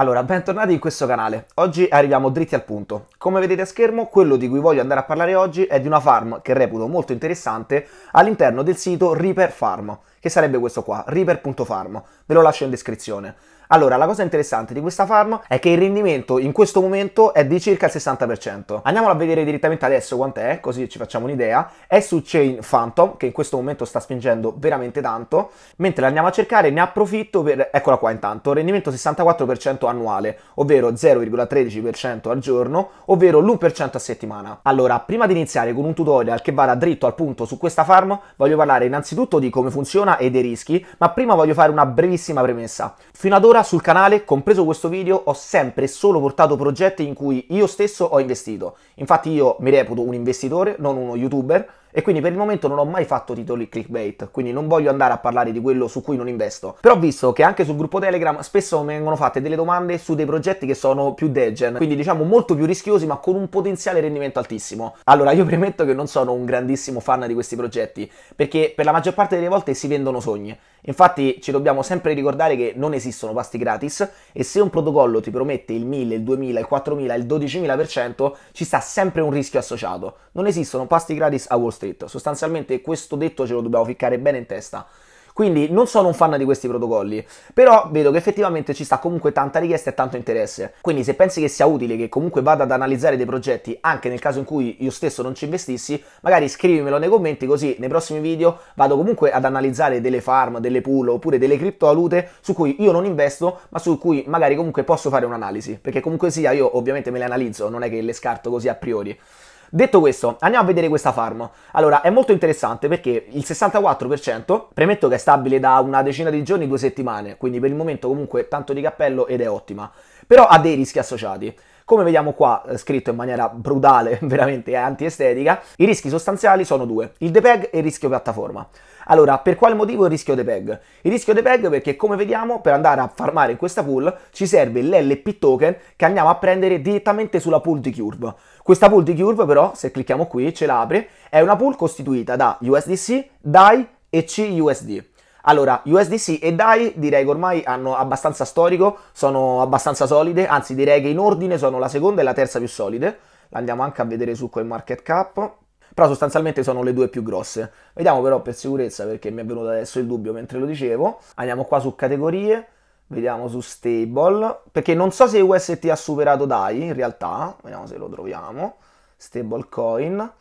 Allora, bentornati in questo canale. Oggi arriviamo dritti al punto. Come vedete a schermo, quello di cui voglio andare a parlare oggi è di una farm che reputo molto interessante all'interno del sito Reaper Farm, che sarebbe questo qua, reaper.farm. Ve lo lascio in descrizione. Allora, la cosa interessante di questa farm è che il rendimento in questo momento è di circa il 60%. Andiamolo a vedere direttamente adesso quant'è, così ci facciamo un'idea. È su Chain Phantom, che in questo momento sta spingendo veramente tanto. Mentre l'andiamo a cercare, ne approfitto per... Eccola qua intanto, rendimento 64% annuale, ovvero 0,13% al giorno, ovvero l'1% a settimana. Allora, prima di iniziare con un tutorial che vada dritto al punto su questa farm, voglio parlare innanzitutto di come funziona e dei rischi, ma prima voglio fare una brevissima premessa. Fino ad ora sul canale, compreso questo video, ho sempre solo portato progetti in cui io stesso ho investito. Infatti io mi reputo un investitore, non uno youtuber, e quindi per il momento non ho mai fatto titoli clickbait, quindi non voglio andare a parlare di quello su cui non investo. Però ho visto che anche sul gruppo Telegram spesso mi vengono fatte delle domande su dei progetti che sono più degen, quindi diciamo molto più rischiosi ma con un potenziale rendimento altissimo. Allora io premetto che non sono un grandissimo fan di questi progetti, perché per la maggior parte delle volte si vendono sogni. Infatti ci dobbiamo sempre ricordare che non esistono pasti gratis e se un protocollo ti promette il 1000, il 2000, il 4000, il 12000%, ci sta sempre un rischio associato. Non esistono pasti gratis a Wall Street. Sostanzialmente questo detto ce lo dobbiamo ficcare bene in testa. Quindi non sono un fan di questi protocolli, però vedo che effettivamente ci sta comunque tanta richiesta e tanto interesse. Quindi se pensi che sia utile che comunque vada ad analizzare dei progetti anche nel caso in cui io stesso non ci investissi, magari scrivimelo nei commenti così nei prossimi video vado comunque ad analizzare delle farm, delle pool oppure delle criptovalute su cui io non investo, ma su cui magari comunque posso fare un'analisi, perché comunque sia io ovviamente me le analizzo, non è che le scarto così a priori. Detto questo, andiamo a vedere questa farm. Allora, è molto interessante perché il 64%, premetto che è stabile da una decina di giorni, due settimane, quindi per il momento comunque tanto di cappello ed è ottima, però ha dei rischi associati. Come vediamo qua, eh, scritto in maniera brutale, veramente antiestetica, i rischi sostanziali sono due, il depeg e il rischio piattaforma. Allora, per quale motivo il rischio depeg? Il rischio depeg perché, come vediamo, per andare a farmare in questa pool ci serve l'LP token che andiamo a prendere direttamente sulla pool di Curve. Questa pool di Curve però, se clicchiamo qui, ce l'apre, è una pool costituita da USDC, DAI e CUSD. Allora, USDC e DAI direi che ormai hanno abbastanza storico, sono abbastanza solide, anzi direi che in ordine sono la seconda e la terza più solide. L'andiamo anche a vedere su CoinMarketCap, però sostanzialmente sono le due più grosse. Vediamo però per sicurezza perché mi è venuto adesso il dubbio mentre lo dicevo. Andiamo qua su categorie, vediamo su stable, perché non so se UST ha superato DAI in realtà, vediamo se lo troviamo. Stablecoin.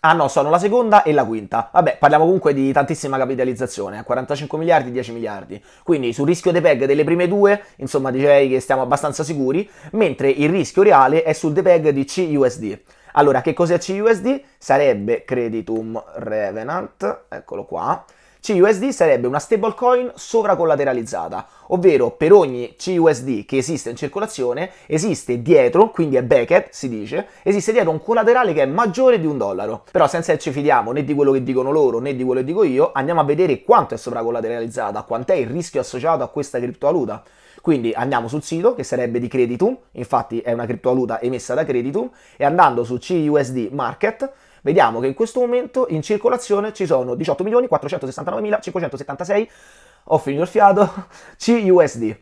Ah no, sono la seconda e la quinta. Vabbè, parliamo comunque di tantissima capitalizzazione, 45 miliardi, 10 miliardi. Quindi sul rischio depeg delle prime due, insomma, direi che stiamo abbastanza sicuri, mentre il rischio reale è sul depeg di CUSD. Allora, che cos'è CUSD? Sarebbe Creditum Revenant, eccolo qua, CUSD sarebbe una stablecoin sovracollateralizzata, ovvero per ogni CUSD che esiste in circolazione esiste dietro, quindi è backed si dice, esiste dietro un collaterale che è maggiore di un dollaro. Però senza ci fidiamo né di quello che dicono loro né di quello che dico io, andiamo a vedere quanto è sovracollateralizzata, quant'è il rischio associato a questa criptovaluta. Quindi andiamo sul sito che sarebbe di Creditum, infatti è una criptovaluta emessa da Creditum, e andando su CUSD Market vediamo che in questo momento in circolazione ci sono 18.469.576, ho finito il fiato, CUSD.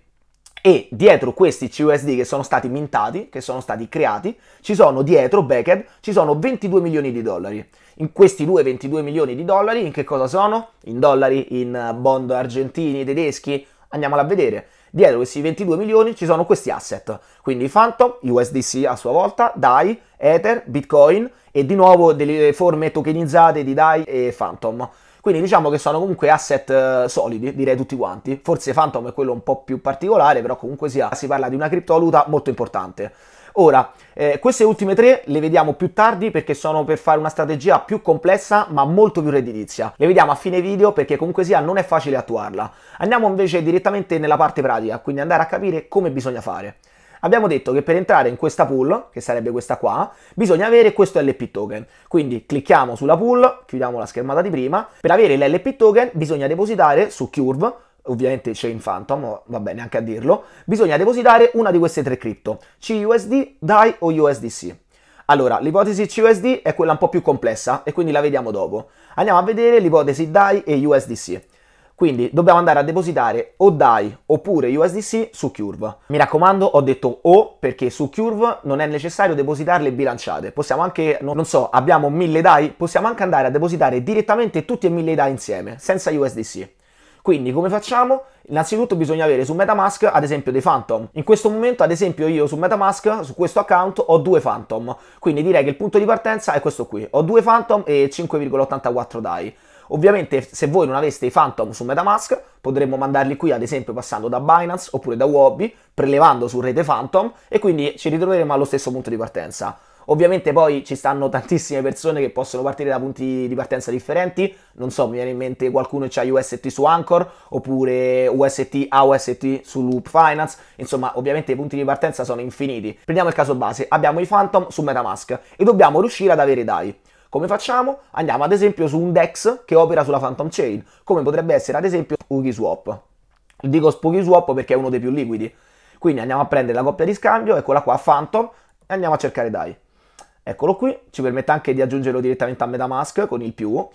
E dietro questi CUSD che sono stati mintati, che sono stati creati, ci sono dietro, backend, ci sono 22 milioni di dollari. In questi due 22 milioni di dollari, in che cosa sono? In dollari, in bond argentini, tedeschi? Andiamolo a vedere. Dietro questi 22 milioni ci sono questi asset, quindi Phantom, USDC a sua volta, DAI, Ether, Bitcoin e di nuovo delle forme tokenizzate di DAI e Phantom. Quindi diciamo che sono comunque asset uh, solidi, direi tutti quanti. Forse Phantom è quello un po' più particolare, però comunque sia, si parla di una criptovaluta molto importante. Ora, eh, queste ultime tre le vediamo più tardi perché sono per fare una strategia più complessa ma molto più redditizia. Le vediamo a fine video perché comunque sia non è facile attuarla. Andiamo invece direttamente nella parte pratica, quindi andare a capire come bisogna fare. Abbiamo detto che per entrare in questa pool, che sarebbe questa qua, bisogna avere questo LP token. Quindi clicchiamo sulla pool, chiudiamo la schermata di prima. Per avere l'LP token bisogna depositare su Curve ovviamente Chain Phantom, va bene anche a dirlo, bisogna depositare una di queste tre cripto, CUSD, DAI o USDC. Allora, l'ipotesi CUSD è quella un po' più complessa e quindi la vediamo dopo. Andiamo a vedere l'ipotesi DAI e USDC. Quindi dobbiamo andare a depositare o DAI oppure USDC su Curve. Mi raccomando, ho detto o perché su Curve non è necessario depositarle bilanciate. Possiamo anche, non so, abbiamo 1000 DAI, possiamo anche andare a depositare direttamente tutti e 1000 DAI insieme, senza USDC. Quindi come facciamo? Innanzitutto bisogna avere su Metamask ad esempio dei Phantom. In questo momento ad esempio io su Metamask, su questo account, ho due Phantom. Quindi direi che il punto di partenza è questo qui. Ho due Phantom e 5,84 DAI. Ovviamente se voi non aveste i Phantom su Metamask potremmo mandarli qui ad esempio passando da Binance oppure da Wobby, prelevando su rete Phantom e quindi ci ritroveremo allo stesso punto di partenza. Ovviamente poi ci stanno tantissime persone che possono partire da punti di partenza differenti, non so, mi viene in mente qualcuno che ha UST su Anchor, oppure UST a UST su Loop Finance, insomma ovviamente i punti di partenza sono infiniti. Prendiamo il caso base, abbiamo i Phantom su Metamask e dobbiamo riuscire ad avere DAI. Come facciamo? Andiamo ad esempio su un DEX che opera sulla Phantom Chain, come potrebbe essere ad esempio SpookySwap. Dico SpookySwap perché è uno dei più liquidi. Quindi andiamo a prendere la coppia di scambio, eccola qua, Phantom, e andiamo a cercare DAI. Eccolo qui, ci permette anche di aggiungerlo direttamente a Metamask con il più.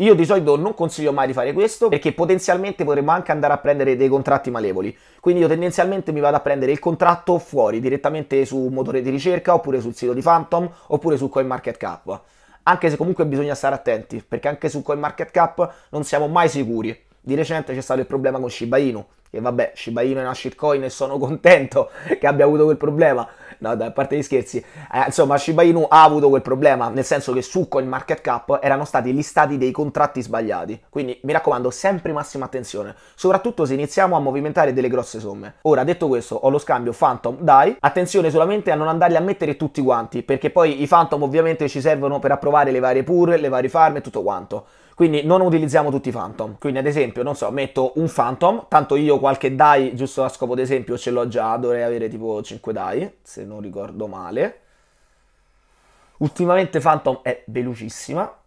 Io di solito non consiglio mai di fare questo perché potenzialmente potremmo anche andare a prendere dei contratti malevoli. Quindi io tendenzialmente mi vado a prendere il contratto fuori, direttamente su un motore di ricerca oppure sul sito di Phantom oppure su CoinMarketCap. Anche se comunque bisogna stare attenti perché anche su CoinMarketCap non siamo mai sicuri. Di recente c'è stato il problema con Shiba Inu, che vabbè, Shiba Inu è una shitcoin e sono contento che abbia avuto quel problema, no dai, a parte gli scherzi, eh, insomma Shiba Inu ha avuto quel problema, nel senso che su CoinMarketCap erano stati listati dei contratti sbagliati, quindi mi raccomando sempre massima attenzione, soprattutto se iniziamo a movimentare delle grosse somme. Ora, detto questo, ho lo scambio Phantom DAI, attenzione solamente a non andarli a mettere tutti quanti, perché poi i Phantom ovviamente ci servono per approvare le varie pur, le varie farm e tutto quanto. Quindi non utilizziamo tutti i Phantom. Quindi ad esempio, non so, metto un Phantom, tanto io qualche die, giusto a scopo d'esempio, ce l'ho già, dovrei avere tipo 5 die, se non ricordo male. Ultimamente Phantom è velocissima,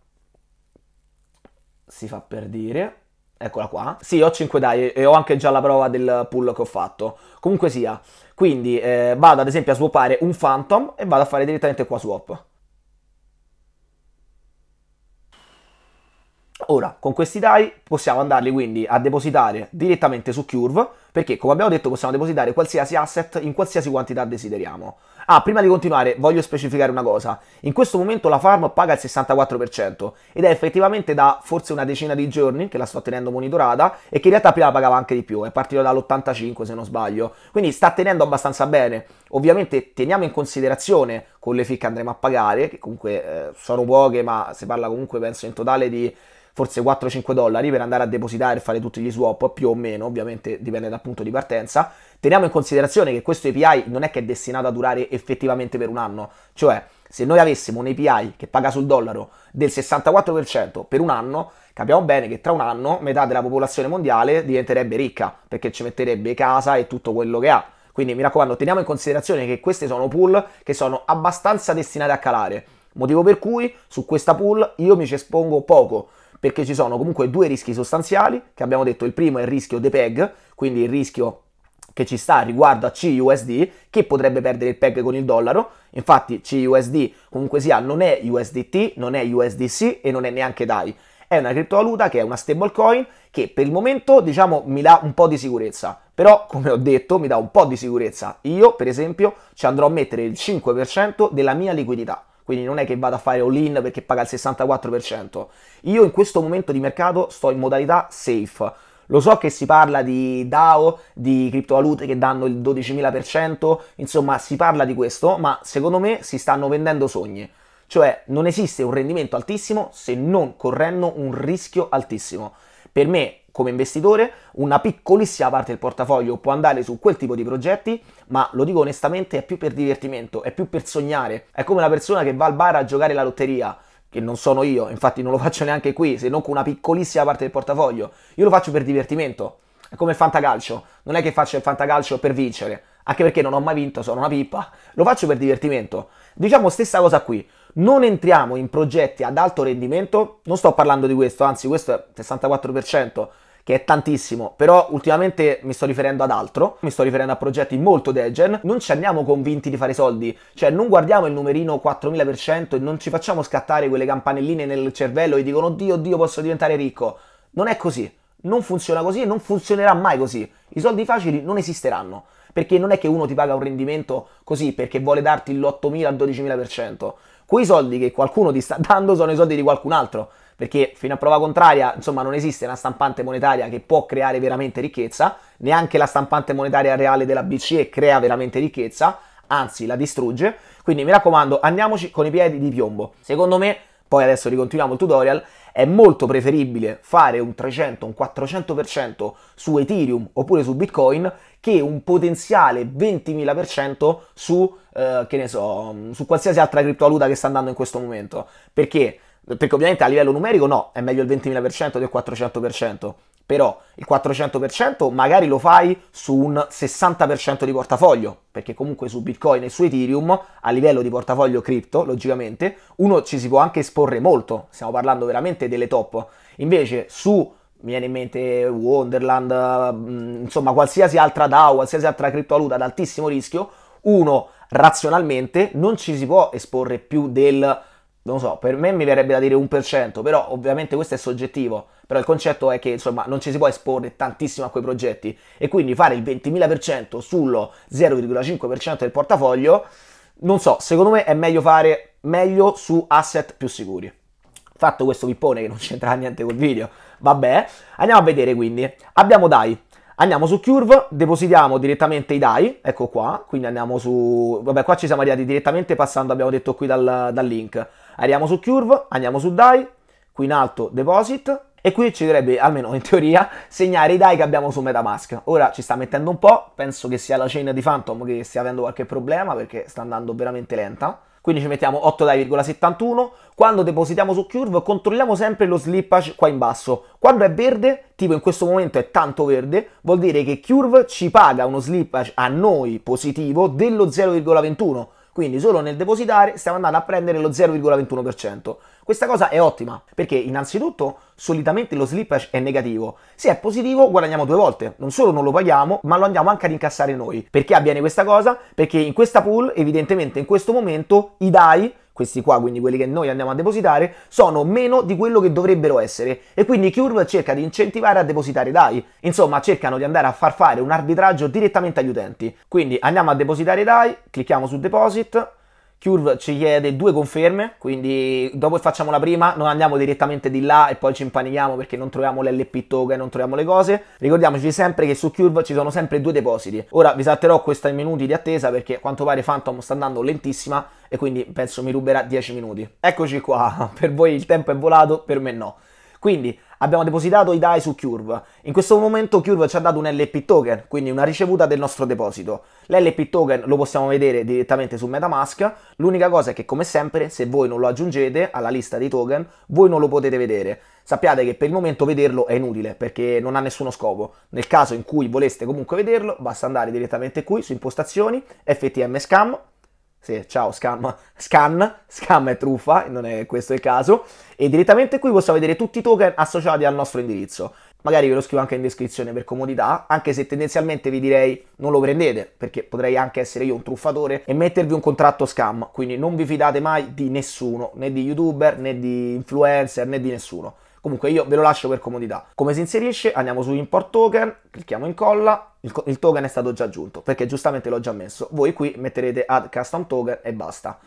si fa per dire. Eccola qua. Sì, ho 5 die e ho anche già la prova del pull che ho fatto. Comunque sia, quindi eh, vado ad esempio a swappare un Phantom e vado a fare direttamente qua swap. Ora, con questi DAI possiamo andarli quindi a depositare direttamente su Curve, perché come abbiamo detto possiamo depositare qualsiasi asset in qualsiasi quantità desideriamo. Ah, prima di continuare voglio specificare una cosa. In questo momento la farm paga il 64% ed è effettivamente da forse una decina di giorni che la sto tenendo monitorata e che in realtà prima pagava anche di più, è partito dall'85 se non sbaglio. Quindi sta tenendo abbastanza bene. Ovviamente teniamo in considerazione con le fee che andremo a pagare, che comunque eh, sono poche, ma si parla comunque penso in totale di forse 4-5 dollari per andare a depositare e fare tutti gli swap, più o meno, ovviamente dipende dal punto di partenza. Teniamo in considerazione che questo API non è che è destinato a durare effettivamente per un anno, cioè se noi avessimo un API che paga sul dollaro del 64% per un anno, capiamo bene che tra un anno metà della popolazione mondiale diventerebbe ricca, perché ci metterebbe casa e tutto quello che ha. Quindi mi raccomando, teniamo in considerazione che queste sono pool che sono abbastanza destinate a calare, motivo per cui su questa pool io mi ci espongo poco, perché ci sono comunque due rischi sostanziali, che abbiamo detto il primo è il rischio DPEG, quindi il rischio che ci sta riguardo a CUSD, che potrebbe perdere il PEG con il dollaro, infatti CUSD comunque sia non è USDT, non è USDC e non è neanche DAI, è una criptovaluta che è una stablecoin che per il momento diciamo mi dà un po' di sicurezza, però come ho detto mi dà un po' di sicurezza, io per esempio ci andrò a mettere il 5% della mia liquidità, quindi non è che vado a fare all-in perché paga il 64%. Io in questo momento di mercato sto in modalità safe. Lo so che si parla di DAO, di criptovalute che danno il 12.000%, insomma si parla di questo, ma secondo me si stanno vendendo sogni. Cioè non esiste un rendimento altissimo se non correndo un rischio altissimo. Per me come investitore una piccolissima parte del portafoglio può andare su quel tipo di progetti, ma lo dico onestamente è più per divertimento, è più per sognare. È come la persona che va al bar a giocare la lotteria, che non sono io, infatti non lo faccio neanche qui, se non con una piccolissima parte del portafoglio. Io lo faccio per divertimento. È come il fantacalcio, non è che faccio il fantacalcio per vincere, anche perché non ho mai vinto, sono una pippa. Lo faccio per divertimento. Diciamo stessa cosa qui non entriamo in progetti ad alto rendimento, non sto parlando di questo, anzi questo è il 64%, che è tantissimo, però ultimamente mi sto riferendo ad altro, mi sto riferendo a progetti molto degen, non ci andiamo convinti di fare soldi, cioè non guardiamo il numerino 4000% e non ci facciamo scattare quelle campanelline nel cervello e dicono oddio, oddio posso diventare ricco, non è così. Non funziona così e non funzionerà mai così. I soldi facili non esisteranno. Perché non è che uno ti paga un rendimento così perché vuole darti l'8.000 al 12.000%. Quei soldi che qualcuno ti sta dando sono i soldi di qualcun altro. Perché fino a prova contraria, insomma, non esiste una stampante monetaria che può creare veramente ricchezza, neanche la stampante monetaria reale della BCE crea veramente ricchezza, anzi la distrugge. Quindi mi raccomando, andiamoci con i piedi di piombo. Secondo me, poi adesso ricontinuiamo il tutorial, è molto preferibile fare un 300, un 400% su Ethereum oppure su Bitcoin che un potenziale 20.000% su, eh, che ne so, su qualsiasi altra criptovaluta che sta andando in questo momento. Perché? Perché ovviamente a livello numerico no, è meglio il 20.000% del 400%, però il 400% magari lo fai su un 60% di portafoglio, perché comunque su Bitcoin e su Ethereum, a livello di portafoglio cripto, logicamente, uno ci si può anche esporre molto, stiamo parlando veramente delle top. Invece su mi viene in mente Wonderland, mm, insomma qualsiasi altra DAO, qualsiasi altra criptovaluta ad altissimo rischio, uno razionalmente non ci si può esporre più del non so, per me mi verrebbe da dire un per cento, però ovviamente questo è soggettivo, però il concetto è che insomma non ci si può esporre tantissimo a quei progetti e quindi fare il 20.000% sullo 0,5% del portafoglio, non so, secondo me è meglio fare meglio su asset più sicuri. Fatto questo pippone che non c'entra niente col video, vabbè, andiamo a vedere quindi. Abbiamo DAI, Andiamo su Curve, depositiamo direttamente i DAI, ecco qua, quindi andiamo su... Vabbè, qua ci siamo arrivati direttamente passando, abbiamo detto qui dal, dal link. Arriviamo su Curve, andiamo su DAI, qui in alto Deposit, e qui ci dovrebbe, almeno in teoria, segnare i DAI che abbiamo su Metamask. Ora ci sta mettendo un po', penso che sia la chain di Phantom che stia avendo qualche problema perché sta andando veramente lenta quindi ci mettiamo 8,71. Quando depositiamo su Curve controlliamo sempre lo slippage qua in basso. Quando è verde, tipo in questo momento è tanto verde, vuol dire che Curve ci paga uno slippage a noi positivo dello 0,21 quindi solo nel depositare stiamo andando a prendere lo 0,21%. Questa cosa è ottima perché innanzitutto solitamente lo slippage è negativo. Se è positivo guadagniamo due volte, non solo non lo paghiamo ma lo andiamo anche ad incassare noi. Perché avviene questa cosa? Perché in questa pool evidentemente in questo momento i DAI questi qua, quindi quelli che noi andiamo a depositare, sono meno di quello che dovrebbero essere e quindi Curve cerca di incentivare a depositare DAI. Insomma, cercano di andare a far fare un arbitraggio direttamente agli utenti. Quindi andiamo a depositare DAI, clicchiamo su Deposit, Curve ci chiede due conferme, quindi dopo che facciamo la prima non andiamo direttamente di là e poi ci impanichiamo perché non troviamo l'LP token, non troviamo le cose. Ricordiamoci sempre che su Curve ci sono sempre due depositi. Ora vi salterò questi minuti di attesa perché a quanto pare Phantom sta andando lentissima e quindi penso mi ruberà 10 minuti. Eccoci qua, per voi il tempo è volato, per me no. Quindi abbiamo depositato i DAI su Curve. In questo momento Curve ci ha dato un LP token, quindi una ricevuta del nostro deposito. L'LP token lo possiamo vedere direttamente su Metamask. L'unica cosa è che come sempre, se voi non lo aggiungete alla lista dei token, voi non lo potete vedere. Sappiate che per il momento vederlo è inutile perché non ha nessuno scopo. Nel caso in cui voleste comunque vederlo, basta andare direttamente qui su impostazioni, FTM Scam, sì, ciao, scam. Scan, scam è truffa, non è questo il caso. E direttamente qui possiamo vedere tutti i token associati al nostro indirizzo. Magari ve lo scrivo anche in descrizione per comodità, anche se tendenzialmente vi direi non lo prendete, perché potrei anche essere io un truffatore e mettervi un contratto scam. Quindi non vi fidate mai di nessuno, né di youtuber, né di influencer, né di nessuno. Comunque io ve lo lascio per comodità. Come si inserisce? Andiamo su import token, clicchiamo incolla, il, il token è stato già aggiunto perché giustamente l'ho già messo. Voi qui metterete add custom token e basta.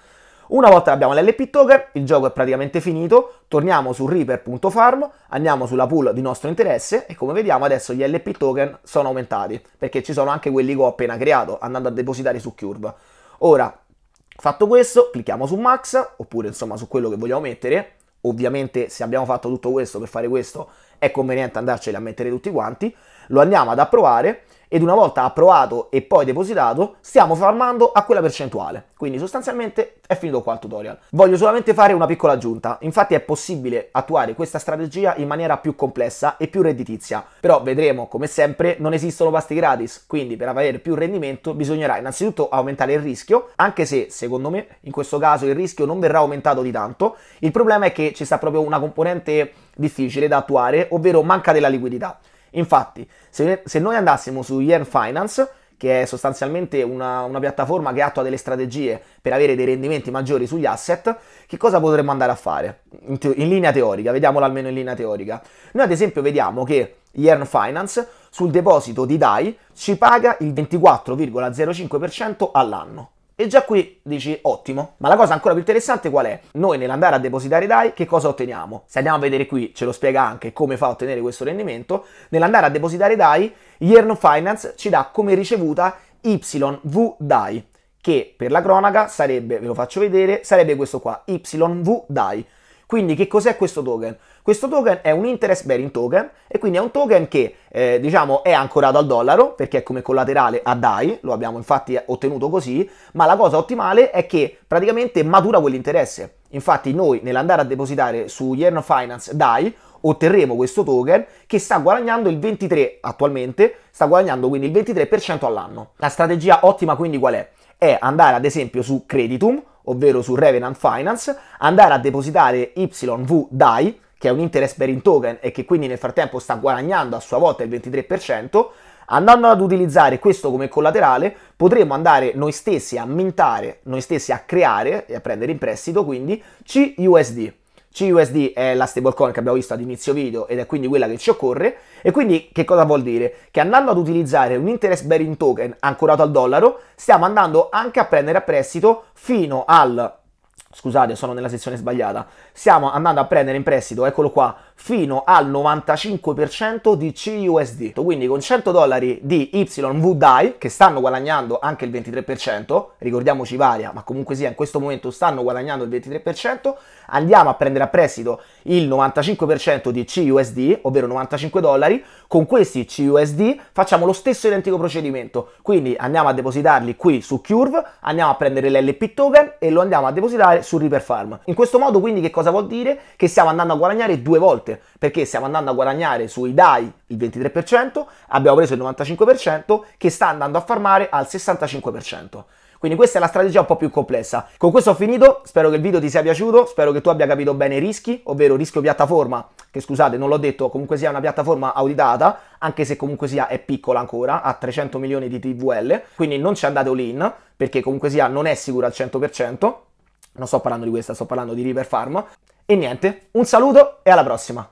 Una volta che abbiamo l'LP token, il gioco è praticamente finito, torniamo su reaper.farm, andiamo sulla pool di nostro interesse e come vediamo adesso gli LP token sono aumentati, perché ci sono anche quelli che ho appena creato, andando a depositare su Curve. Ora, fatto questo, clicchiamo su max, oppure insomma su quello che vogliamo mettere, Ovviamente se abbiamo fatto tutto questo per fare questo è conveniente andarceli a mettere tutti quanti, lo andiamo ad approvare ed una volta approvato e poi depositato stiamo farmando a quella percentuale. Quindi sostanzialmente è finito qua il tutorial. Voglio solamente fare una piccola aggiunta, infatti è possibile attuare questa strategia in maniera più complessa e più redditizia, però vedremo come sempre non esistono pasti gratis, quindi per avere più rendimento bisognerà innanzitutto aumentare il rischio, anche se secondo me in questo caso il rischio non verrà aumentato di tanto, il problema è che ci sta proprio una componente difficile da attuare, ovvero manca della liquidità. Infatti, se, se noi andassimo su Yearn Finance, che è sostanzialmente una, una, piattaforma che attua delle strategie per avere dei rendimenti maggiori sugli asset, che cosa potremmo andare a fare? In, te- in linea teorica, vediamola almeno in linea teorica. Noi ad esempio vediamo che Yearn Finance sul deposito di DAI ci paga il 24,05% all'anno. E già qui dici ottimo, ma la cosa ancora più interessante qual è? Noi nell'andare a depositare DAI che cosa otteniamo? Se andiamo a vedere qui ce lo spiega anche come fa a ottenere questo rendimento, nell'andare a depositare DAI Yearn Finance ci dà come ricevuta YV DAI che per la cronaca sarebbe, ve lo faccio vedere, sarebbe questo qua, YV DAI. Quindi che cos'è questo token? Questo token è un interest bearing token e quindi è un token che eh, diciamo è ancorato al dollaro perché è come collaterale a DAI, lo abbiamo infatti ottenuto così, ma la cosa ottimale è che praticamente matura quell'interesse. Infatti noi nell'andare a depositare su Yearn Finance DAI otterremo questo token che sta guadagnando il 23 attualmente, sta guadagnando quindi il 23% all'anno. La strategia ottima quindi qual è? È andare ad esempio su Creditum ovvero su Revenant Finance, andare a depositare YV DAI, che è un interest bearing token e che quindi nel frattempo sta guadagnando a sua volta il 23%, andando ad utilizzare questo come collaterale potremo andare noi stessi a mintare, noi stessi a creare e a prendere in prestito quindi CUSD. CUSD è la stablecoin che abbiamo visto ad inizio video ed è quindi quella che ci occorre. E quindi che cosa vuol dire? Che andando ad utilizzare un interest bearing token ancorato al dollaro, stiamo andando anche a prendere a prestito fino al scusate, sono nella sezione sbagliata, stiamo andando a prendere in prestito, eccolo qua, fino al 95% di CUSD. Quindi con 100 dollari di YVDAI, che stanno guadagnando anche il 23%, ricordiamoci varia, ma comunque sia in questo momento stanno guadagnando il 23%, andiamo a prendere a prestito il 95% di CUSD, ovvero 95 dollari, con questi CUSD facciamo lo stesso identico procedimento, quindi andiamo a depositarli qui su Curve, andiamo a prendere l'LP token e lo andiamo a depositare su Reaper Farm. In questo modo quindi che cosa vuol dire? Che stiamo andando a guadagnare due volte, perché stiamo andando a guadagnare sui DAI il 23%, abbiamo preso il 95% che sta andando a farmare al 65%. Quindi questa è la strategia un po' più complessa. Con questo ho finito, spero che il video ti sia piaciuto, spero che tu abbia capito bene i rischi, ovvero rischio piattaforma, che scusate non l'ho detto, comunque sia una piattaforma auditata, anche se comunque sia è piccola ancora, ha 300 milioni di TVL, quindi non ci andate all-in, perché comunque sia non è sicura al 100%, non sto parlando di questa, sto parlando di River Farm. E niente, un saluto e alla prossima!